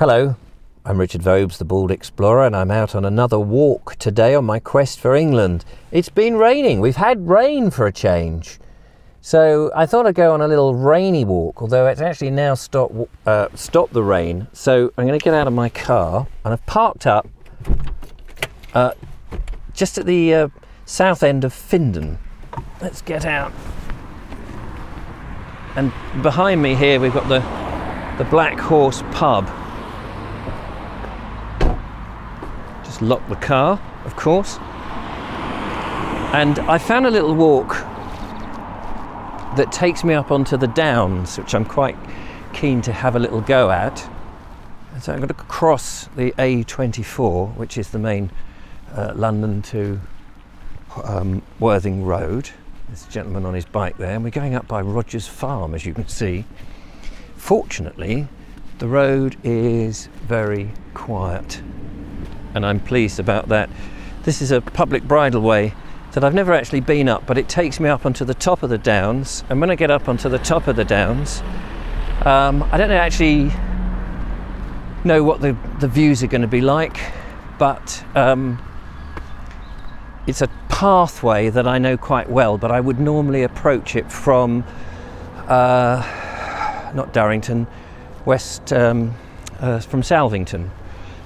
Hello, I'm Richard Vobes, the Bald Explorer, and I'm out on another walk today on my quest for England. It's been raining, we've had rain for a change. So I thought I'd go on a little rainy walk, although it's actually now stopped, uh, the rain. So I'm going to get out of my car and I've parked up uh, just at the uh, south end of Findon. Let's get out. And behind me here we've got the, the Black Horse pub. Just lock the car, of course. And I found a little walk that takes me up onto the downs, which I'm quite keen to have a little go at. And so I'm going to cross the A24, which is the main uh, London to um, Worthing Road. This gentleman on his bike there, and we're going up by Rogers Farm, as you can see. Fortunately, the road is very quiet, and I'm pleased about that. This is a public bridleway that I've never actually been up, but it takes me up onto the top of the downs. And when I get up onto the top of the downs, um, I don't actually know what the, the views are going to be like, but um, it's a pathway that I know quite well, but I would normally approach it from uh, not Durrington, west um, uh, from Salvington,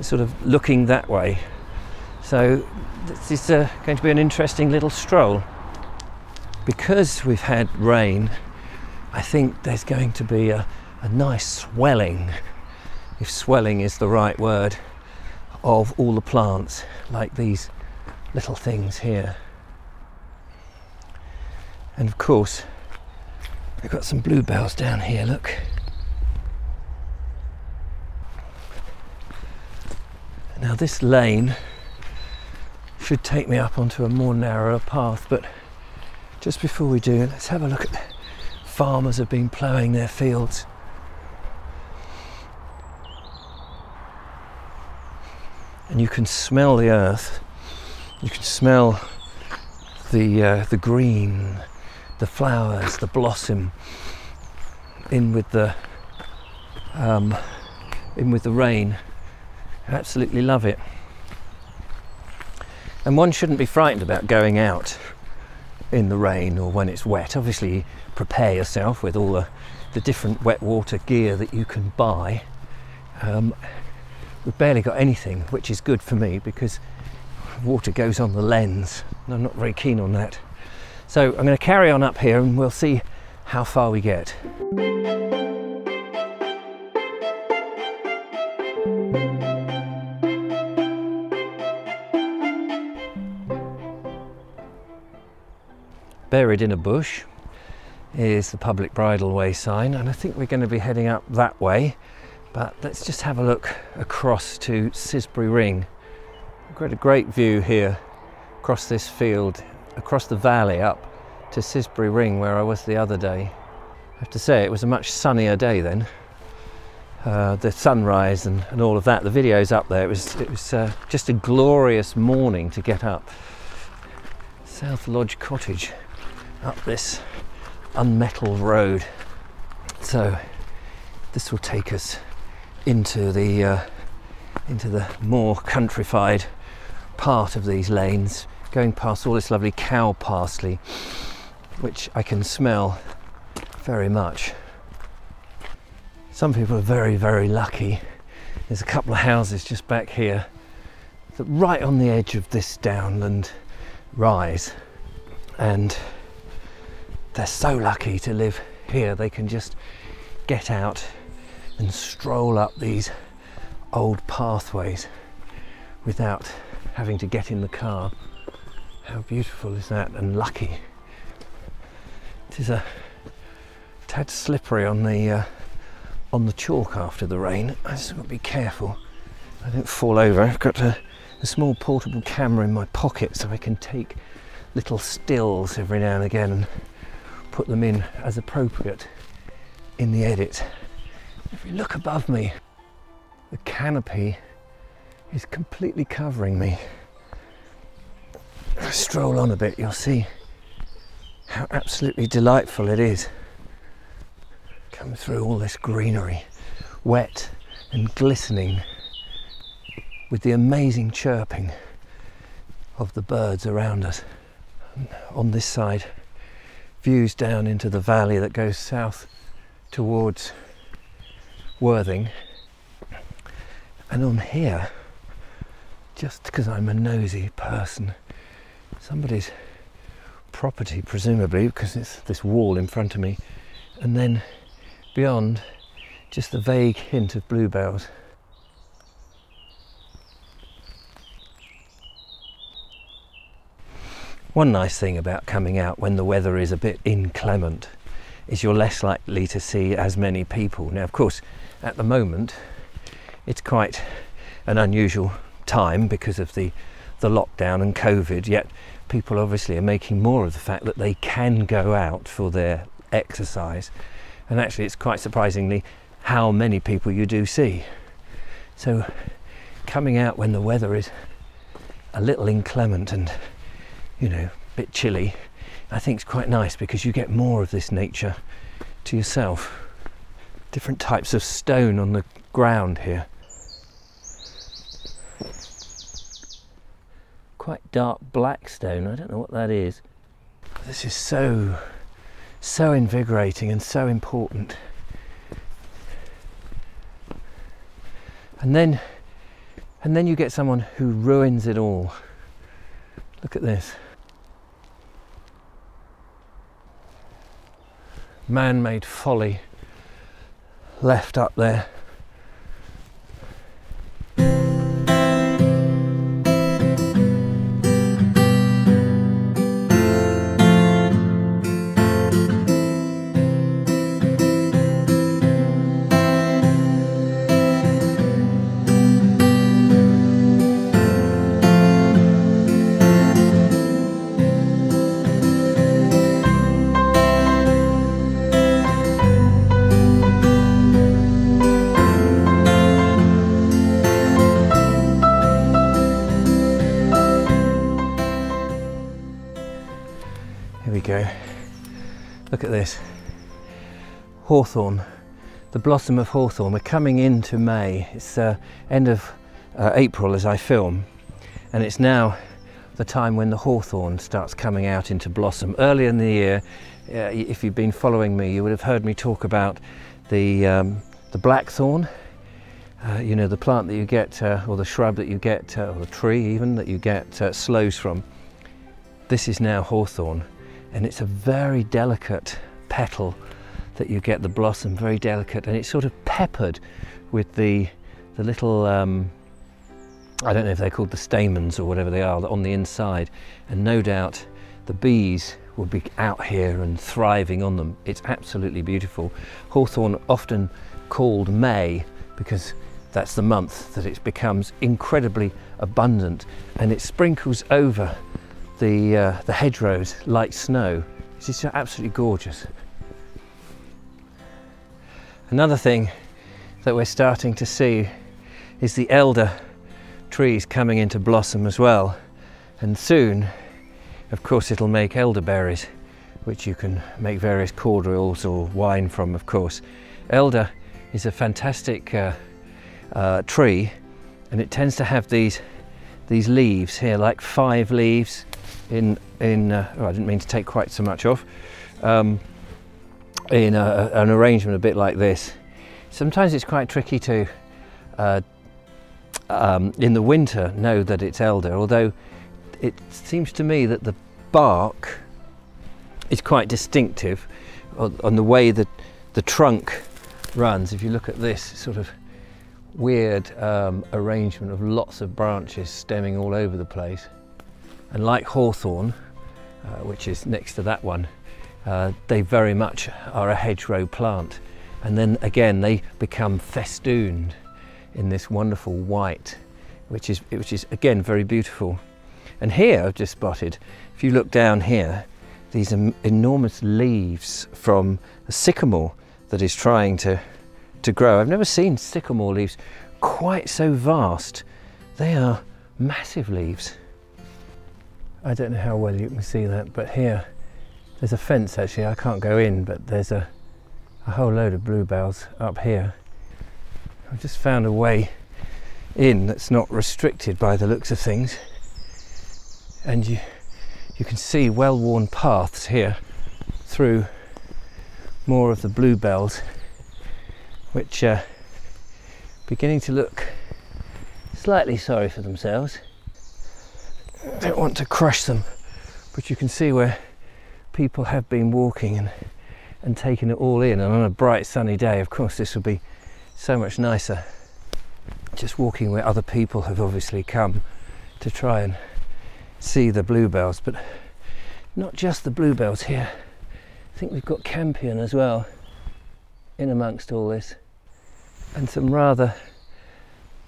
sort of looking that way. So this is uh, going to be an interesting little stroll. Because we've had rain, I think there's going to be a, a nice swelling, if swelling is the right word, of all the plants, like these little things here. And of course, we've got some bluebells down here, look. Now, this lane should take me up onto a more narrower path. But just before we do, let's have a look at farmers have been ploughing their fields. And you can smell the earth. You can smell the uh, the green, the flowers, the blossom. In with the um, in with the rain. Absolutely love it. And one shouldn't be frightened about going out in the rain or when it's wet. Obviously, prepare yourself with all the, the different wet water gear that you can buy. Um, we've barely got anything, which is good for me because water goes on the lens, and I'm not very keen on that. So I'm going to carry on up here and we'll see how far we get. Buried in a bush is the public bridleway sign and I think we're going to be heading up that way but let's just have a look across to Cissbury Ring. We've got a great view here across this field, across the valley up to Cissbury Ring where I was the other day. I have to say it was a much sunnier day then. Uh, the sunrise and, and all of that, the video's up there. It was, it was uh, just a glorious morning to get up. South Lodge Cottage up this unmetalled road. So this will take us into the uh, into the more countrified part of these lanes, going past all this lovely cow parsley, which I can smell very much. Some people are very, very lucky. There's a couple of houses just back here that right on the edge of this downland rise and they're so lucky to live here. They can just get out and stroll up these old pathways without having to get in the car. How beautiful is that and lucky. It is a tad slippery on the uh, on the chalk after the rain. I just got to be careful I don't fall over. I've got a, a small portable camera in my pocket so I can take little stills every now and again and put them in as appropriate in the edit. If you look above me, the canopy is completely covering me. If I stroll on a bit, you'll see how absolutely delightful it is. Come through all this greenery, wet and glistening with the amazing chirping of the birds around us. And on this side, views down into the valley that goes south towards Worthing. And on here, just because I'm a nosy person, somebody's property, presumably, because it's this wall in front of me, and then beyond, just the vague hint of bluebells. One nice thing about coming out when the weather is a bit inclement is you're less likely to see as many people. Now, of course, at the moment, it's quite an unusual time because of the, the lockdown and COVID, yet people obviously are making more of the fact that they can go out for their exercise. And actually, it's quite surprisingly how many people you do see. So, coming out when the weather is a little inclement and you know, a bit chilly, I think it's quite nice because you get more of this nature to yourself. Different types of stone on the ground here. Quite dark black stone, I don't know what that is. This is so, so invigorating and so important. And then, and then you get someone who ruins it all. Look at this. Man made folly left up there. Look at this. Hawthorn, the blossom of hawthorn. We're coming into May. It's uh, end of uh, April as I film, and it's now the time when the hawthorn starts coming out into blossom. Early in the year, uh, if you've been following me, you would have heard me talk about the um, the blackthorn. Uh, you know the plant that you get, uh, or the shrub that you get, uh, or the tree even that you get uh, sloes from. This is now hawthorn and it's a very delicate petal that you get the blossom very delicate and it's sort of peppered with the the little um, I don't know if they're called the stamens or whatever they are on the inside. And no doubt the bees will be out here and thriving on them. It's absolutely beautiful. Hawthorn often called May because that's the month that it becomes incredibly abundant. And it sprinkles over the, uh, the hedgerows like snow. It's just absolutely gorgeous. Another thing that we're starting to see is the elder trees coming into blossom as well. And soon, of course, it'll make elderberries, which you can make various cordials or wine from, of course. Elder is a fantastic uh, uh, tree and it tends to have these these leaves here, like five leaves in, in uh, oh, I didn't mean to take quite so much off, um, in a, an arrangement a bit like this. Sometimes it's quite tricky to, uh, um, in the winter, know that it's elder, although it seems to me that the bark is quite distinctive on, on the way that the trunk runs. If you look at this sort of weird um, arrangement of lots of branches stemming all over the place. And like hawthorn, uh, which is next to that one, uh, they very much are a hedgerow plant. And then again, they become festooned in this wonderful white, which is, which is again very beautiful. And here I've just spotted, if you look down here, these enormous leaves from a sycamore that is trying to, to grow. I've never seen sycamore leaves quite so vast. They are massive leaves. I don't know how well you can see that, but here there's a fence actually. I can't go in, but there's a, a whole load of bluebells up here. I've just found a way in that's not restricted by the looks of things and you you can see well-worn paths here through more of the bluebells which are beginning to look slightly sorry for themselves don't want to crush them but you can see where people have been walking and and taking it all in. And on a bright sunny day of course this would be so much nicer just walking where other people have obviously come to try and see the bluebells, but not just the bluebells here. I think we've got campion as well in amongst all this, and some rather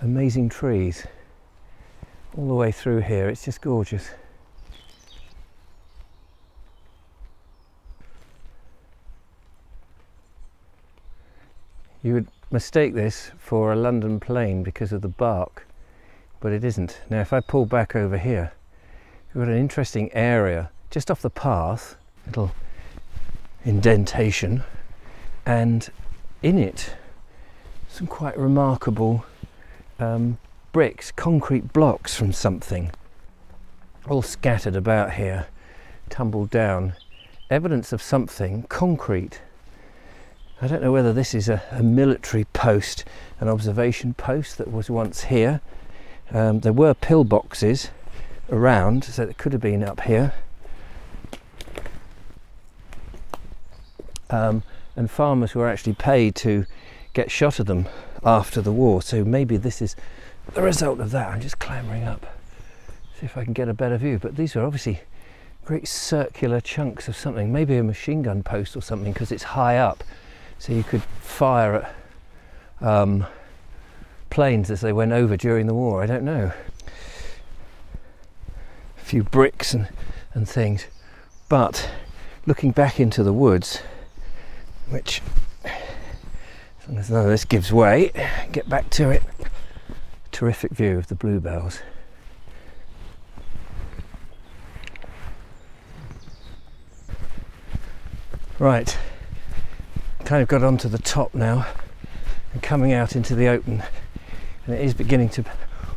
amazing trees all the way through here. It's just gorgeous. You would mistake this for a London plane because of the bark, but it isn't. Now if I pull back over here, we've got an interesting area just off the path, little indentation, and in it some quite remarkable um, bricks, concrete blocks from something, all scattered about here, tumbled down. Evidence of something concrete I don't know whether this is a, a military post, an observation post that was once here. Um, there were pillboxes around, so it could have been up here. Um, and farmers were actually paid to get shot of them after the war. So maybe this is the result of that. I'm just clambering up, see if I can get a better view. But these are obviously great circular chunks of something, maybe a machine gun post or something, because it's high up. So you could fire at um, planes as they went over during the war. I don't know. A few bricks and, and things. But looking back into the woods, which as long as none of this gives way, get back to it. Terrific view of the bluebells. Right, kind of got onto the top now and coming out into the open. And it is beginning to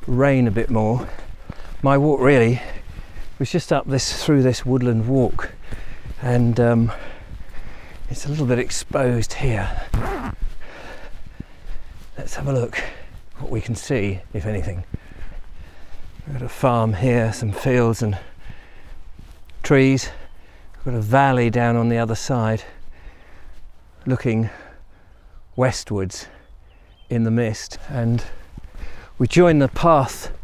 rain a bit more. My walk really was just up this through this woodland walk. And um, it's a little bit exposed here. Let's have a look what we can see if anything we've got a farm here some fields and trees we've got a valley down on the other side looking westwards in the mist and we join the path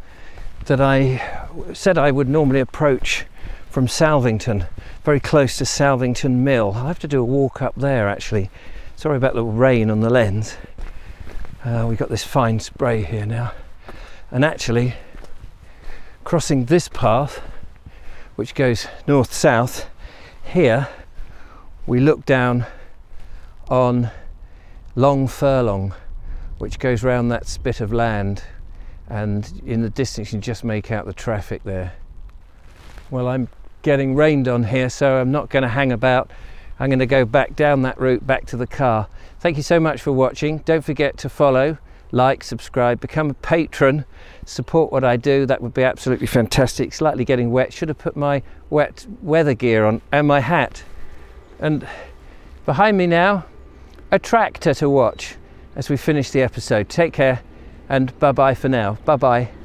that I said I would normally approach from Salvington, very close to Salvington Mill. I'll have to do a walk up there actually. Sorry about the rain on the lens. Uh, we've got this fine spray here now. And actually, crossing this path, which goes north south, here we look down on Long Furlong, which goes round that spit of land, and in the distance you just make out the traffic there. Well, I'm getting rained on here, so I'm not going to hang about. I'm going to go back down that route back to the car. Thank you so much for watching. Don't forget to follow, like, subscribe, become a patron, support what I do. That would be absolutely fantastic. Slightly getting wet. Should have put my wet weather gear on and my hat. And behind me now, a tractor to watch as we finish the episode. Take care and bye bye for now. Bye bye.